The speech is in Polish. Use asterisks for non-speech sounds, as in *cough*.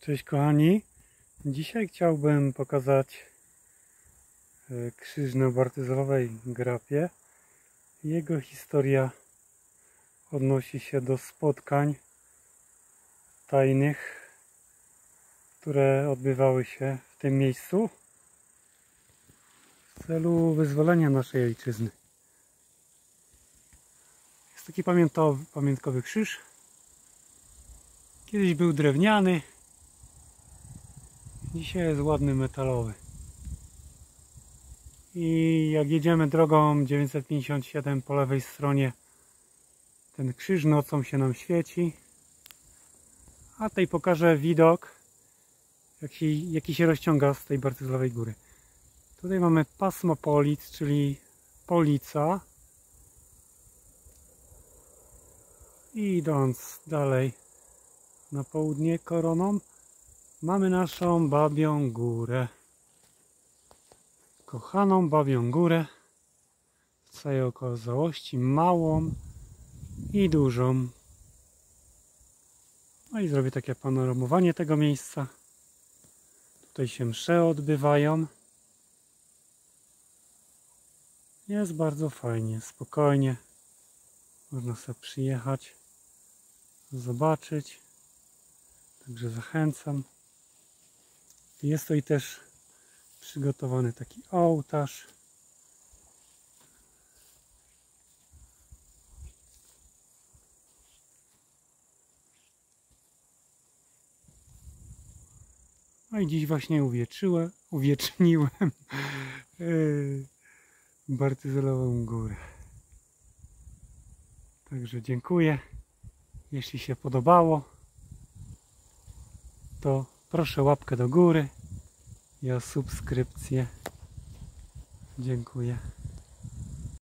Cześć kochani. Dzisiaj chciałbym pokazać e, krzyż na Bartyzolowej Grapie. Jego historia odnosi się do spotkań tajnych, które odbywały się w tym miejscu w celu wyzwolenia naszej ojczyzny. Jest taki pamiętowy, pamiątkowy krzyż. Kiedyś był drewniany, Dzisiaj jest ładny metalowy. I jak jedziemy drogą 957 po lewej stronie, ten krzyż nocą się nam świeci. A tutaj pokażę widok, jaki, jaki się rozciąga z tej Bartyzlowej Góry. Tutaj mamy pasmo polic, czyli polica. I idąc dalej na południe koroną, mamy naszą babią górę. Kochaną babią górę w całej okazałości małą i dużą. No i zrobię takie panoramowanie tego miejsca. Tutaj się msze odbywają. Jest bardzo fajnie, spokojnie. Można sobie przyjechać, zobaczyć. Także zachęcam. Jest i też przygotowany taki ołtarz. No i dziś właśnie uwieczyłem, uwieczniłem *laughs* yy, Bartyzelową górę. Także dziękuję. Jeśli się podobało, to proszę łapkę do góry i o subskrypcję. Dziękuję.